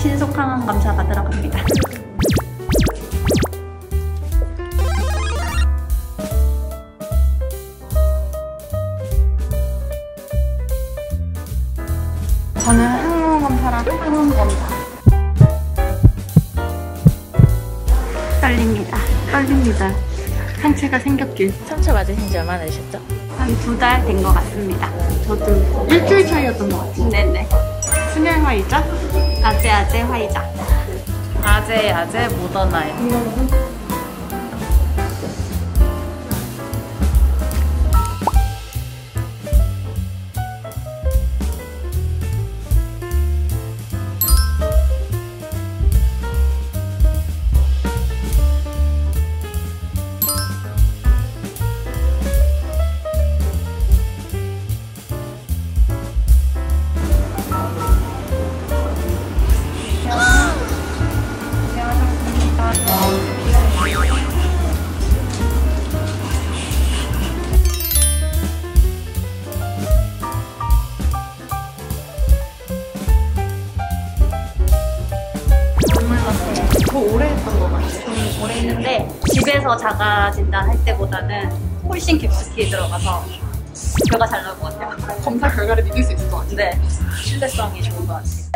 신속 항원 검사가 들어갑니다. 저는 항원 검사랑 항원 검사. 떨립니다. 떨립니다. 상체가 생겼길. 상처 맞으신 지 얼마나 되셨죠? 한 두 달 된 것 같습니다. 저도 일주일 차이였던 것 같아요. 네네. 순혈 화이자? 아재 아재 화이자. 아재 아재 모더나이 더 오래 했던 것 같아요. 좀 오래 했는데 집에서 자가 진단할 때보다는 훨씬 깊숙이 들어가서 결과 잘 나올 것 같아요. 검사 결과를 믿을 수 있을 것 같아요. 네, 신뢰성이 좋은 것 같아요.